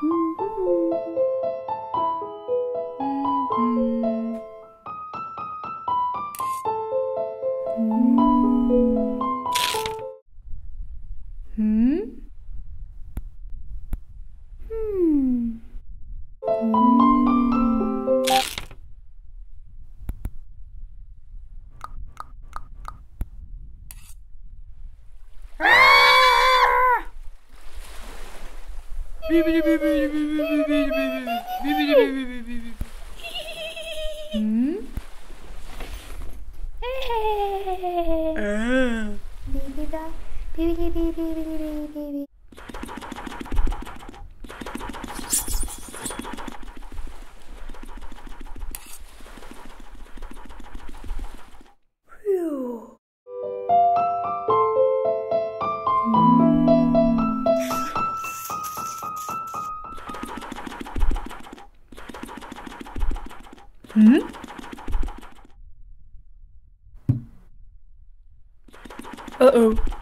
beep beep beep beep Hmm? Uh-oh.